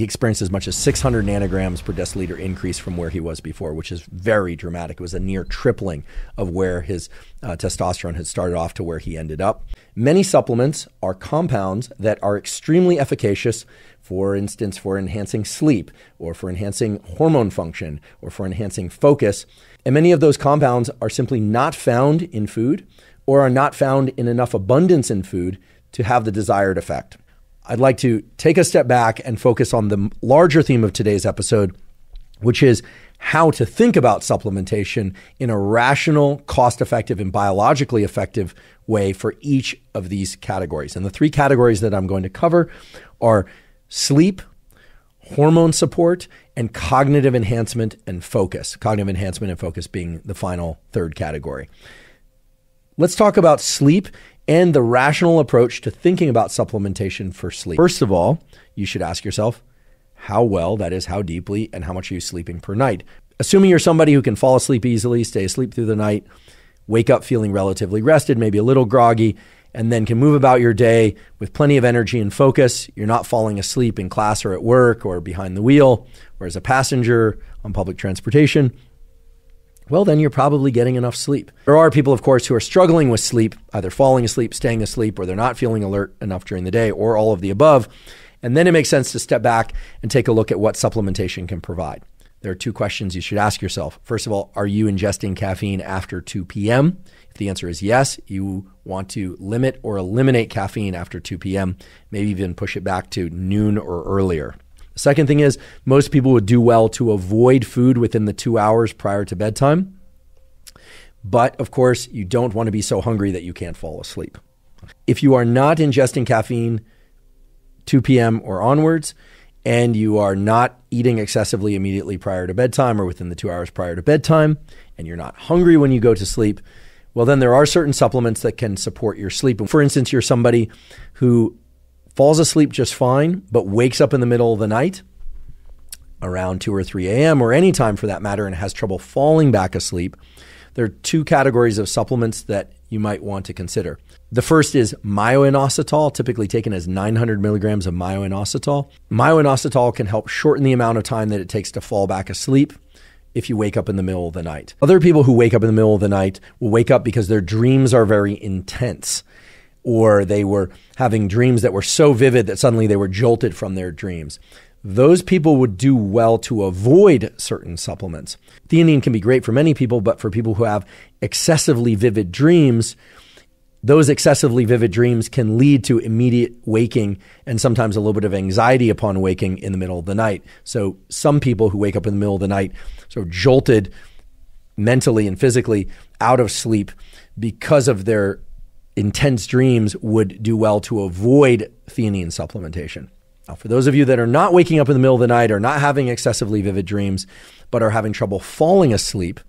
he experienced as much as 600 nanograms per deciliter increase from where he was before, which is very dramatic. It was a near tripling of where his uh, testosterone had started off to where he ended up. Many supplements are compounds that are extremely efficacious, for instance, for enhancing sleep, or for enhancing hormone function, or for enhancing focus. And many of those compounds are simply not found in food or are not found in enough abundance in food to have the desired effect. I'd like to take a step back and focus on the larger theme of today's episode, which is how to think about supplementation in a rational, cost effective, and biologically effective way for each of these categories. And the three categories that I'm going to cover are sleep, hormone support, and cognitive enhancement and focus. Cognitive enhancement and focus being the final third category. Let's talk about sleep and the rational approach to thinking about supplementation for sleep. First of all, you should ask yourself how well, that is, how deeply, and how much are you sleeping per night. Assuming you're somebody who can fall asleep easily, stay asleep through the night, wake up feeling relatively rested, maybe a little groggy, and then can move about your day with plenty of energy and focus. You're not falling asleep in class or at work or behind the wheel or as a passenger on public transportation well, then you're probably getting enough sleep. There are people, of course, who are struggling with sleep, either falling asleep, staying asleep, or they're not feeling alert enough during the day, or all of the above. And then it makes sense to step back and take a look at what supplementation can provide. There are two questions you should ask yourself. First of all, are you ingesting caffeine after 2 p.m.? If the answer is yes, you want to limit or eliminate caffeine after 2 p.m., maybe even push it back to noon or earlier. Second thing is, most people would do well to avoid food within the two hours prior to bedtime. But of course, you don't want to be so hungry that you can't fall asleep. If you are not ingesting caffeine 2 p.m. or onwards, and you are not eating excessively immediately prior to bedtime or within the two hours prior to bedtime, and you're not hungry when you go to sleep, well, then there are certain supplements that can support your sleep. For instance, you're somebody who falls asleep just fine, but wakes up in the middle of the night around 2 or 3 a.m. or any time for that matter and has trouble falling back asleep, there are two categories of supplements that you might want to consider. The first is myo-inositol, typically taken as 900 milligrams of myo-inositol. Myo-inositol can help shorten the amount of time that it takes to fall back asleep if you wake up in the middle of the night. Other people who wake up in the middle of the night will wake up because their dreams are very intense or they were having dreams that were so vivid that suddenly they were jolted from their dreams. Those people would do well to avoid certain supplements. Theanine can be great for many people, but for people who have excessively vivid dreams, those excessively vivid dreams can lead to immediate waking and sometimes a little bit of anxiety upon waking in the middle of the night. So, some people who wake up in the middle of the night, sort of jolted mentally and physically out of sleep because of their intense dreams would do well to avoid theanine supplementation. Now, for those of you that are not waking up in the middle of the night or not having excessively vivid dreams, but are having trouble falling asleep,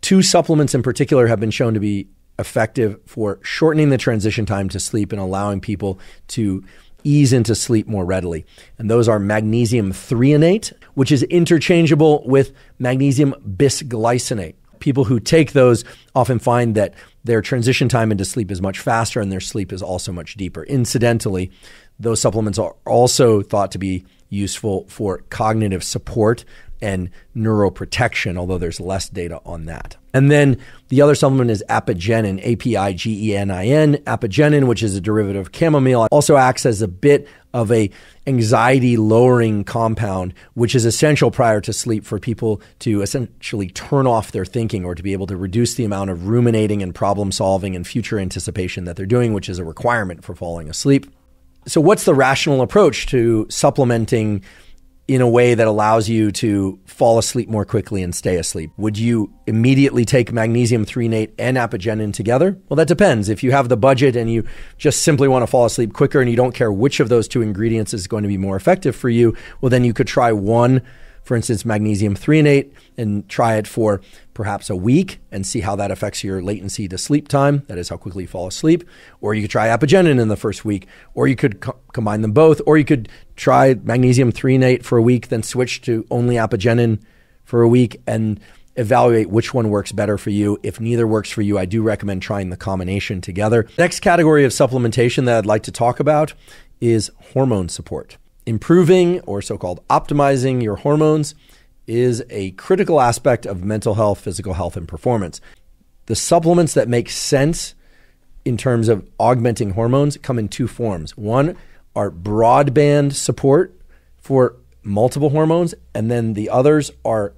two supplements in particular have been shown to be effective for shortening the transition time to sleep and allowing people to ease into sleep more readily. And those are magnesium threonate, which is interchangeable with magnesium bisglycinate. People who take those often find that their transition time into sleep is much faster and their sleep is also much deeper. Incidentally, those supplements are also thought to be useful for cognitive support and neuroprotection, although there's less data on that. And then the other supplement is apigenin, A P I G E N I N. Apigenin, which is a derivative of chamomile, also acts as a bit of a anxiety lowering compound, which is essential prior to sleep for people to essentially turn off their thinking or to be able to reduce the amount of ruminating and problem solving and future anticipation that they're doing, which is a requirement for falling asleep. So, what's the rational approach to supplementing in a way that allows you to fall asleep more quickly and stay asleep? Would you immediately take magnesium threonate and apigenin together? Well, that depends. If you have the budget and you just simply want to fall asleep quicker and you don't care which of those two ingredients is going to be more effective for you, well, then you could try one for instance, magnesium threonate and try it for perhaps a week and see how that affects your latency to sleep time. That is how quickly you fall asleep. Or you could try apigenin in the first week, or you could co- combine them both, or you could try magnesium threonate for a week, then switch to only apigenin for a week and evaluate which one works better for you. If neither works for you, I do recommend trying the combination together. Next category of supplementation that I'd like to talk about is hormone support. Improving or so called optimizing your hormones is a critical aspect of mental health, physical health, and performance. The supplements that make sense in terms of augmenting hormones come in two forms. One are broadband support for multiple hormones, and then the others are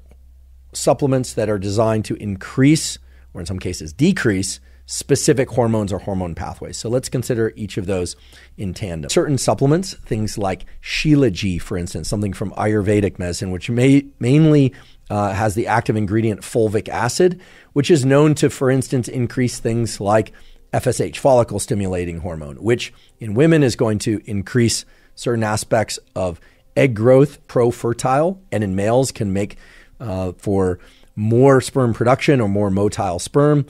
supplements that are designed to increase, or in some cases decrease, specific hormones or hormone pathways. So let's consider each of those in tandem. Certain supplements, things like Shilajit, for instance, something from Ayurvedic medicine, which may, mainly uh, has the active ingredient fulvic acid, which is known to, for instance, increase things like FSH, follicle stimulating hormone, which in women is going to increase certain aspects of egg growth, pro fertile, and in males can make uh, for more sperm production or more motile sperm.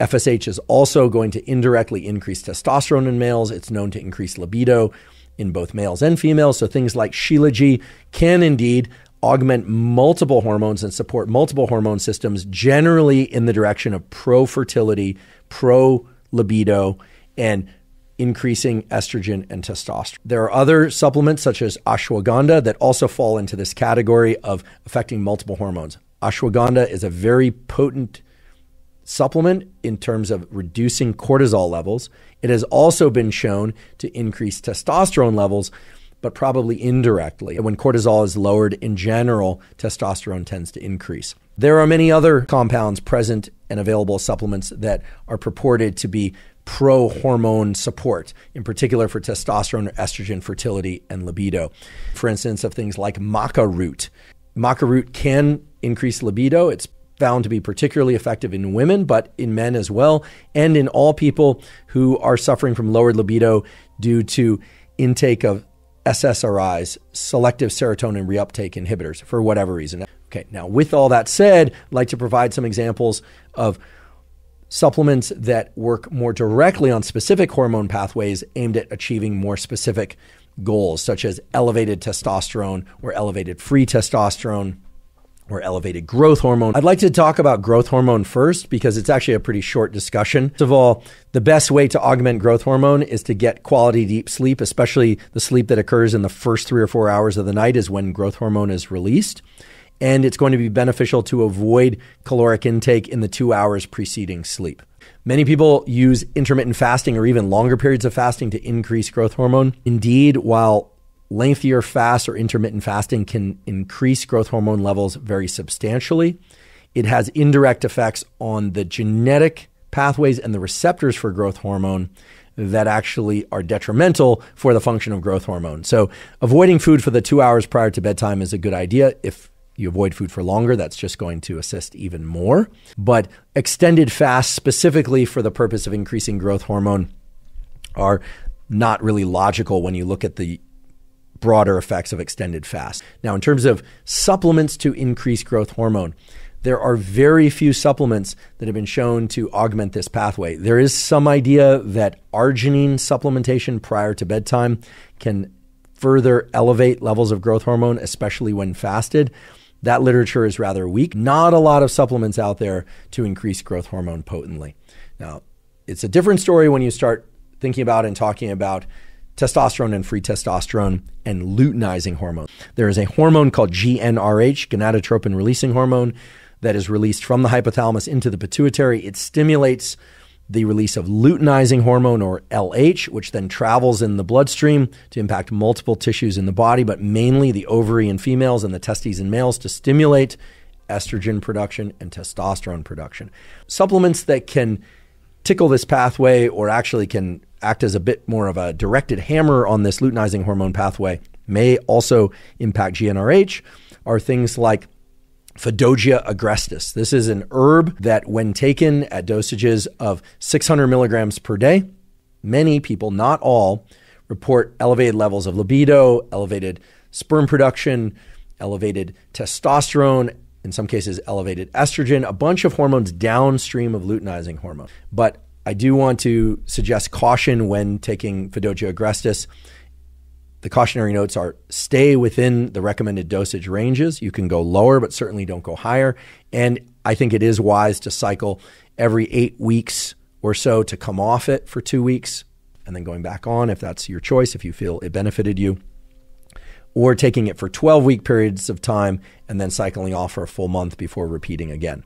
FSH is also going to indirectly increase testosterone in males. It's known to increase libido in both males and females. So things like Shilajit can indeed augment multiple hormones and support multiple hormone systems, generally in the direction of pro fertility, pro libido, and increasing estrogen and testosterone. There are other supplements such as ashwagandha that also fall into this category of affecting multiple hormones. Ashwagandha is a very potent supplement in terms of reducing cortisol levels. It has also been shown to increase testosterone levels, but probably indirectly. When cortisol is lowered in general, testosterone tends to increase. There are many other compounds present and available supplements that are purported to be pro hormone support, in particular for testosterone, estrogen, fertility, and libido. For instance, of things like maca root. Maca root can increase libido. It's found to be particularly effective in women, but in men as well, and in all people who are suffering from lowered libido due to intake of SSRIs, selective serotonin reuptake inhibitors, for whatever reason. Okay, now with all that said, I'd like to provide some examples of supplements that work more directly on specific hormone pathways aimed at achieving more specific goals, such as elevated testosterone or elevated free testosterone or elevated growth hormone. I'd like to talk about growth hormone first because it's actually a pretty short discussion. First of all, the best way to augment growth hormone is to get quality deep sleep, especially the sleep that occurs in the first three or four hours of the night, is when growth hormone is released. And it's going to be beneficial to avoid caloric intake in the two hours preceding sleep. Many people use intermittent fasting or even longer periods of fasting to increase growth hormone. Indeed, while lengthier fasts or intermittent fasting can increase growth hormone levels very substantially. It has indirect effects on the genetic pathways and the receptors for growth hormone that actually are detrimental for the function of growth hormone. So, avoiding food for the two hours prior to bedtime is a good idea. If you avoid food for longer, that's just going to assist even more. But extended fasts, specifically for the purpose of increasing growth hormone, are not really logical when you look at the broader effects of extended fast. Now, in terms of supplements to increase growth hormone, there are very few supplements that have been shown to augment this pathway. There is some idea that arginine supplementation prior to bedtime can further elevate levels of growth hormone, especially when fasted. That literature is rather weak. Not a lot of supplements out there to increase growth hormone potently. Now, it's a different story when you start thinking about and talking about testosterone and free testosterone, and luteinizing hormone. There is a hormone called GnRH, gonadotropin releasing hormone, that is released from the hypothalamus into the pituitary. It stimulates the release of luteinizing hormone or LH, which then travels in the bloodstream to impact multiple tissues in the body, but mainly the ovary in females and the testes in males to stimulate estrogen production and testosterone production. Supplements that can tickle this pathway or actually can act as a bit more of a directed hammer on this luteinizing hormone pathway may also impact GnRH are things like Fadogia agrestis. This is an herb that, when taken at dosages of 600 milligrams per day, many people, not all, report elevated levels of libido, elevated sperm production, elevated testosterone, in some cases, elevated estrogen, a bunch of hormones downstream of luteinizing hormone. But I do want to suggest caution when taking Fadogia agrestis. The cautionary notes are stay within the recommended dosage ranges. You can go lower, but certainly don't go higher. And I think it is wise to cycle every eight weeks or so to come off it for two weeks and then going back on if that's your choice, if you feel it benefited you. Or taking it for 12 week periods of time and then cycling off for a full month before repeating again.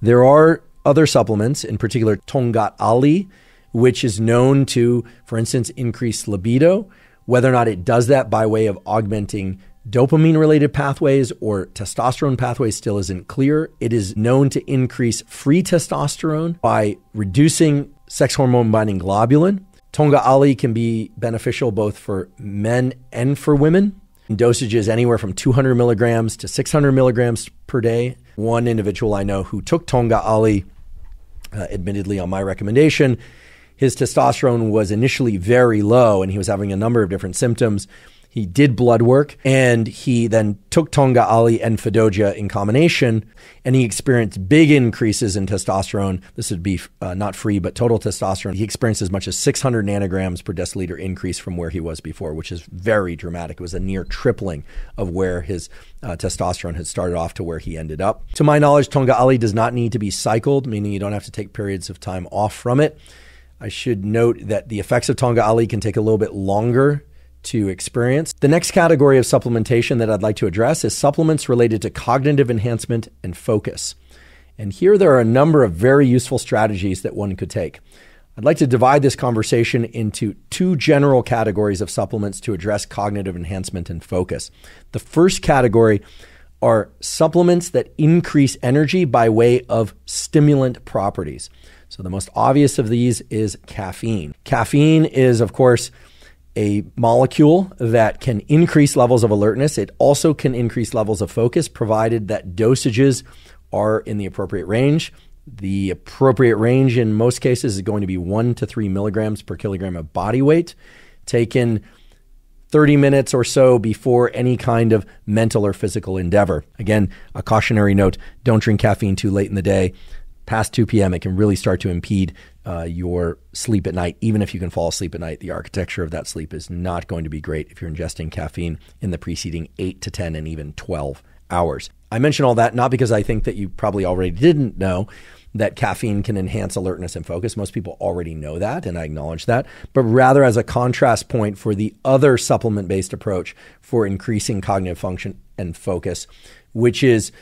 There are other supplements, in particular Tongkat Ali, which is known to, for instance, increase libido. Whether or not it does that by way of augmenting dopamine related pathways or testosterone pathways still isn't clear. It is known to increase free testosterone by reducing sex hormone binding globulin. Tongkat Ali can be beneficial both for men and for women. Dosages anywhere from 200 milligrams to 600 milligrams per day. One individual I know who took Tongkat Ali, uh, admittedly on my recommendation, his testosterone was initially very low and he was having a number of different symptoms. He did blood work and he then took Tongkat Ali and Fadogia in combination and he experienced big increases in testosterone. This would be uh, not free, but total testosterone. He experienced as much as 600 nanograms per deciliter increase from where he was before, which is very dramatic. It was a near tripling of where his uh, testosterone had started off to where he ended up. To my knowledge, Tongkat Ali does not need to be cycled, meaning you don't have to take periods of time off from it. I should note that the effects of Tongkat Ali can take a little bit longer to experience. The next category of supplementation that I'd like to address is supplements related to cognitive enhancement and focus. And here there are a number of very useful strategies that one could take. I'd like to divide this conversation into two general categories of supplements to address cognitive enhancement and focus. The first category are supplements that increase energy by way of stimulant properties. So, the most obvious of these is caffeine. Caffeine is, of course, a molecule that can increase levels of alertness. It also can increase levels of focus, provided that dosages are in the appropriate range. The appropriate range in most cases is going to be one to three milligrams per kilogram of body weight, taken 30 minutes or so before any kind of mental or physical endeavor. Again, a cautionary note don't drink caffeine too late in the day past 2 p.m., it can really start to impede uh, your sleep at night. Even if you can fall asleep at night, the architecture of that sleep is not going to be great if you're ingesting caffeine in the preceding 8 to 10 and even 12 hours. I mention all that not because I think that you probably already didn't know that caffeine can enhance alertness and focus. Most people already know that, and I acknowledge that, but rather as a contrast point for the other supplement based approach for increasing cognitive function and focus, which is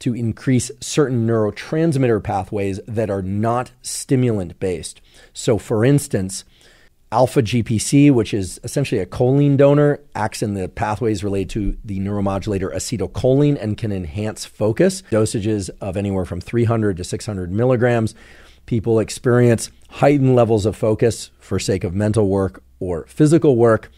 to increase certain neurotransmitter pathways that are not stimulant based. So, for instance, alpha GPC, which is essentially a choline donor, acts in the pathways related to the neuromodulator acetylcholine and can enhance focus. Dosages of anywhere from 300 to 600 milligrams. People experience heightened levels of focus for sake of mental work or physical work.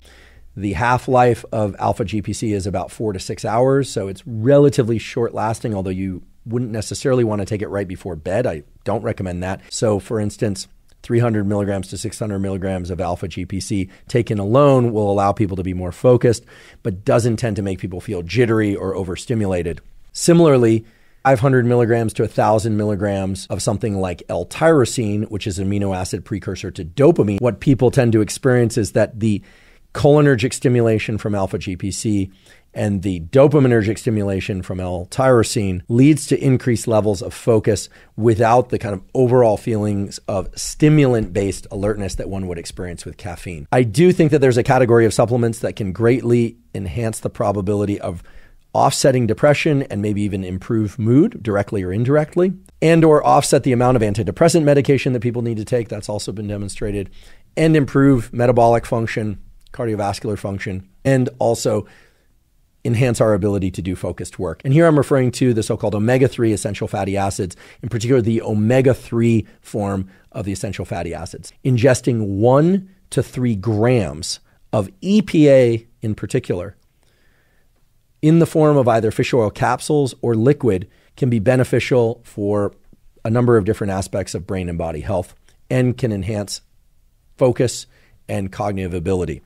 The half life of alpha GPC is about four to six hours, so it's relatively short lasting, although you wouldn't necessarily want to take it right before bed. I don't recommend that. So, for instance, 300 milligrams to 600 milligrams of alpha GPC taken alone will allow people to be more focused, but doesn't tend to make people feel jittery or overstimulated. Similarly, 500 milligrams to 1,000 milligrams of something like L-tyrosine, which is an amino acid precursor to dopamine, what people tend to experience is that the cholinergic stimulation from alpha GPC and the dopaminergic stimulation from L-tyrosine leads to increased levels of focus without the kind of overall feelings of stimulant-based alertness that one would experience with caffeine. I do think that there's a category of supplements that can greatly enhance the probability of offsetting depression and maybe even improve mood directly or indirectly and or offset the amount of antidepressant medication that people need to take that's also been demonstrated and improve metabolic function cardiovascular function, and also enhance our ability to do focused work. And here I'm referring to the so called omega 3 essential fatty acids, in particular the omega 3 form of the essential fatty acids. Ingesting one to three grams of EPA in particular in the form of either fish oil capsules or liquid can be beneficial for a number of different aspects of brain and body health and can enhance focus and cognitive ability.